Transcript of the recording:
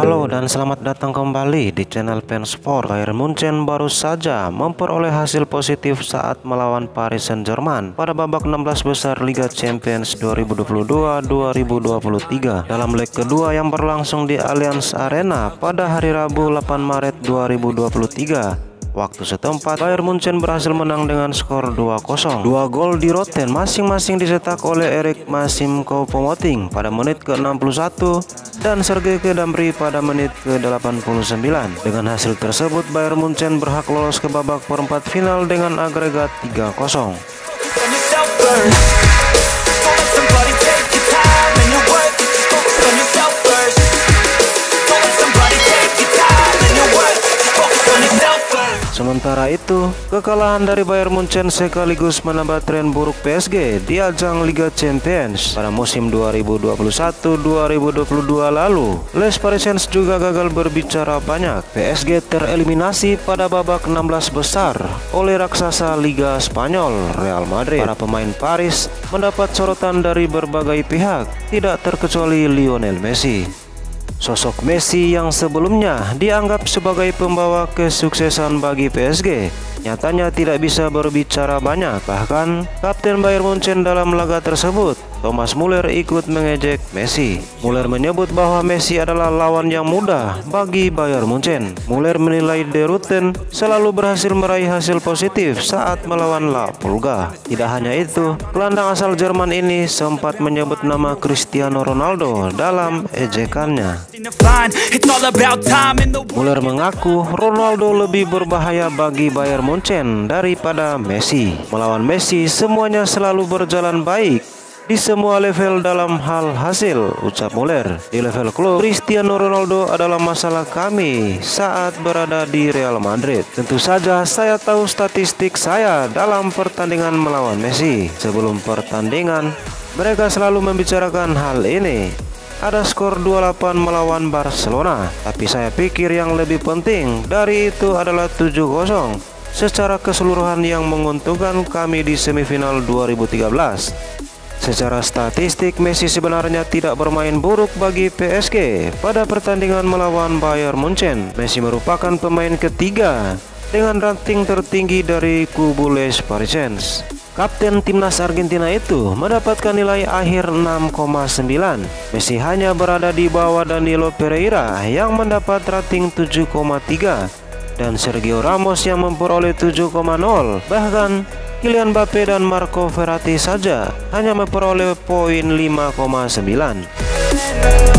dan selamat datang kembali di channel Fansport. Bayern Munchen baru saja memperoleh hasil positif saat melawan Paris Saint-Germain pada babak 16 besar Liga Champions 2022-2023 dalam leg kedua yang berlangsung di Allianz Arena pada hari Rabu 8 Maret 2023. Waktu setempat, Bayern Munchen berhasil menang dengan skor 2-0. Dua gol di Roten masing-masing dicetak oleh Erik Masim Pomoting pada menit ke-61 dan Sergei Kedambri pada menit ke-89. Dengan hasil tersebut, Bayern Munchen berhak lolos ke babak perempat final dengan agregat 3-0. Sementara itu, kekalahan dari Bayern Munchen sekaligus menambah tren buruk PSG di ajang Liga Champions pada musim 2021-2022 lalu. Les Parisiens juga gagal berbicara banyak. PSG tereliminasi pada babak 16 besar oleh raksasa Liga Spanyol Real Madrid. Para pemain Paris mendapat sorotan dari berbagai pihak, tidak terkecuali Lionel Messi. Sosok Messi yang sebelumnya dianggap sebagai pembawa kesuksesan bagi PSG nyatanya tidak bisa berbicara banyak. Bahkan, Kapten Bayern Munchen dalam laga tersebut Thomas Muller ikut mengejek Messi. Muller menyebut bahwa Messi adalah lawan yang mudah bagi Bayern Munchen. Muller menilai De Rutten selalu berhasil meraih hasil positif saat melawan La Pulga. Tidak hanya itu, gelandang asal Jerman ini sempat menyebut nama Cristiano Ronaldo dalam ejekannya. Muller mengaku Ronaldo lebih berbahaya bagi Bayern Munchen daripada Messi. Melawan Messi semuanya selalu berjalan baik di semua level dalam hal hasil, ucap Muller. Di level klub, Cristiano Ronaldo adalah masalah kami saat berada di Real Madrid. Tentu saja saya tahu statistik saya dalam pertandingan melawan Messi. Sebelum pertandingan, mereka selalu membicarakan hal ini. Ada skor 28 melawan Barcelona, tapi saya pikir yang lebih penting dari itu adalah 7-0 secara keseluruhan yang menguntungkan kami di semifinal 2013. Secara statistik, Messi sebenarnya tidak bermain buruk bagi PSG pada pertandingan melawan Bayern Munchen. Messi merupakan pemain ketiga dengan ranking tertinggi dari kubu Les Parisiens. Kapten timnas Argentina itu mendapatkan nilai akhir 6,9. Messi hanya berada di bawah Danilo Pereira yang mendapat rating 7,3 dan Sergio Ramos yang memperoleh 7,0. Bahkan Kylian Mbappe dan Marco Verratti saja hanya memperoleh poin 5,9.